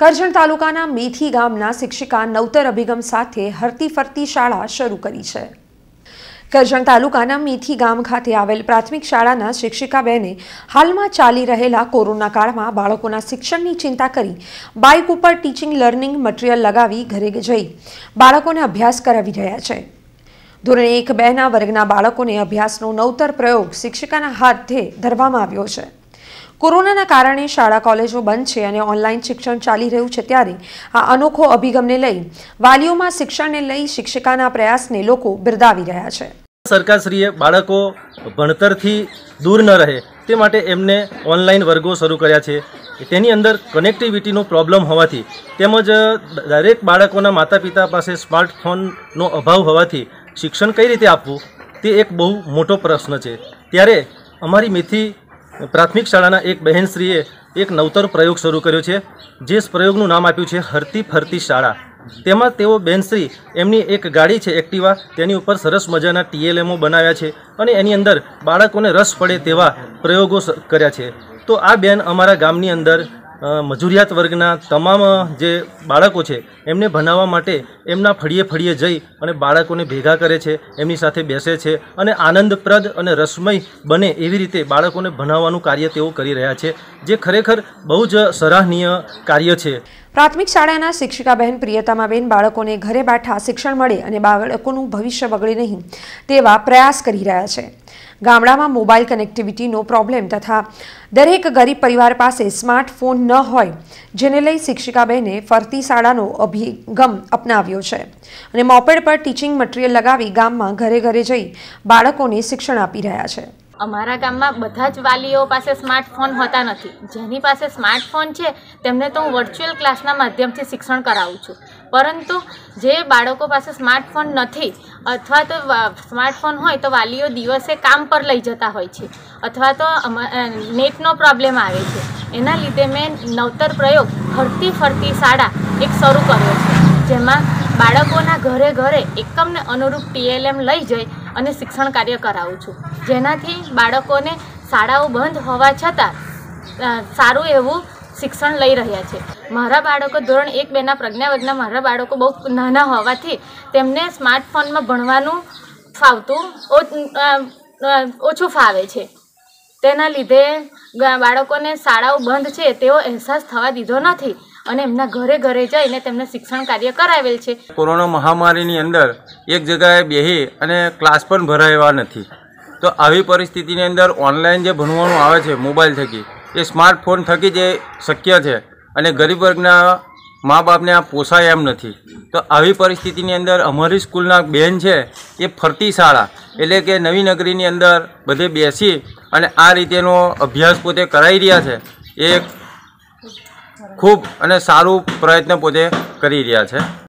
કરજણ તાલુકાના મેથી ગામના શિક્ષિકા નવતર અભિગમ સાથે હરતી ફરતી શાળા શરૂ કરી છે. કરજણ તાલુકાના મેથી ગામ ખાતે આવેલ પ્રાથમિક શાળાના શિક્ષિકા બહેને હાલમાં ચાલી રહેલા કોરોના કાળમાં બાળકોના શિક્ષણની ચિંતા કરી બાઇક ઉપર ટીચિંગ લર્નિંગ મટીરિયલ લગાવી ઘરે જઈ બાળકોને અભ્યાસ કરાવી રહ્યા છે. ધોરણ એક બેના વર્ગના બાળકોને અભ્યાસનો નવતર પ્રયોગ શિક્ષિકાના હાથે ધરવામાં આવ્યો છે. કોરોનાના કારણે શાળા, કોલેજો બંધ છે અને ઓનલાઈન શિક્ષણ ચાલી રહ્યું છે ત્યારે આ અનોખો અભિગમને લઈ વાલીઓમાં શિક્ષણને લઈ શિક્ષિકાના પ્રયાસને લોકો બિરદાવી રહ્યા છે. સરકારશ્રીએ બાળકો ભણતરથી દૂર ન રહે તે માટે એમને ઓનલાઈન વર્ગો શરૂ કર્યા છે. તેની અંદર કનેક્ટિવિટીનો પ્રોબ્લેમ હોવાથી તેમજ દરેક બાળકોના માતા પિતા પાસે સ્માર્ટફોનનો અભાવ હોવાથી શિક્ષણ કઈ રીતે આપવું તે એક બહુ મોટો પ્રશ્ન છે. ત્યારે અમારી મેથી પ્રાથમિક શાળાના એક બહેનશ્રીએ એક નવતર પ્રયોગ શરૂ કર્યો છે, જે પ્રયોગનું નામ આપ્યું છે હરતી ફરતી શાળા. તેમાં તેઓ બેનશ્રી એમની એક ગાડી છે એક્ટિવા, તેની ઉપર સરસ મજાના ટીએલએમઓ બનાવ્યા છે અને એની અંદર બાળકોને રસ પડે તેવા પ્રયોગો કર્યા છે. તો આ બેન અમારા ગામની અંદર મજૂરિયાત વર્ગના તમામ જે બાળકો છે, એમને ભણાવવા માટે એમના ફળીએ ફળીએ જઈ અને બાળકોને ભેગા કરે છે, એમની સાથે બેસે છે અને આનંદપ્રદ અને રસમય બને એવી રીતે બાળકોને ભણાવવાનું કાર્ય તેઓ કરી રહ્યા છે, જે ખરેખર બહુ જ સરાહનીય કાર્ય છે. પ્રાથમિક શાળાના શિક્ષિકા બહેન પ્રિયતમાબેન બાળકોને ઘરે બેઠા શિક્ષણ મળે અને બાળકોનું ભવિષ્ય બગડે નહીં તેવા પ્રયાસ કરી રહ્યા છે. ગામડામાં મોબાઈલ કનેક્ટિવિટીનો પ્રોબ્લેમ તથા દરેક ગરીબ પરિવાર પાસે સ્માર્ટફોન ન હોય, જેને લઈ શિક્ષિકા બહેને ફરતી શાળાનો અભિગમ અપનાવ્યો છે. અને મોપેડ પર ટીચિંગ મટીરિયલ લગાવી ગામમાં ઘરે ઘરે જઈ બાળકોને શિક્ષણ આપી રહ્યા છે. અમારા ગામમાં બધા જ વાલીઓ પાસે સ્માર્ટફોન હોતા નથી. જેની પાસે સ્માર્ટફોન છે, તેમને તો હું વર્ચ્યુઅલ ક્લાસના માધ્યમથી શિક્ષણ કરાવું છું. પરંતુ જે બાળકો પાસે સ્માર્ટફોન નથી, અથવા તો સ્માર્ટફોન હોય તો વાલીઓ દિવસે કામ પર લઈ જતા હોય છે, અથવા તો નેટનો પ્રોબ્લેમ આવે છે. એના લીધે મેં નવતર પ્રયોગ ફરતી ફરતી શાળા એક શરૂ કર્યો છે, જેમાં બાળકોના ઘરે ઘરે એકમને અનુરૂપ ટીએલએમ લઈ જઈ અને શિક્ષણ કાર્ય કરાવું છું. જેનાથી બાળકોને શાળાઓ બંધ હોવા છતાં સારું એવું શિક્ષણ લઈ રહ્યા છે. મારા બાળકો ધોરણ એક બેના પ્રજ્ઞાવજ્ઞા મારા બાળકો બહુ નાના હોવાથી તેમને સ્માર્ટફોનમાં ભણવાનું ફાવતું ઓછું ફાવે છે. તેના લીધે બાળકોને શાળાઓ બંધ છે તેવો અહેસાસ થવા દીધો નથી અને એમના ઘરે ઘરે જઈને તેમને શિક્ષણ કાર્ય કરાવેલ છે. કોરોના મહામારીની અંદર એક જગાએ બેહી અને ક્લાસ પણ ભરાયેલા નથી. તો આવી પરિસ્થિતિની અંદર ઓનલાઈન જે ભણવાનું આવે છે, મોબાઈલ થકી એ સ્માર્ટફોન થકી જે શક્ય છે અને ગરીબ વર્ગના મા બાપને આ પોસાય એમ નથી. તો આવી પરિસ્થિતિની અંદર અમારી સ્કૂલના બેન છે એ ફરતી શાળા એટલે કે નવી નગરીની અંદર બધે બેસી અને આ રીતેનો અભ્યાસ પોતે કરાવી રહ્યા છે. એ ખૂબ અને સારું પ્રયત્ન પોતે કરી રહ્યા છે.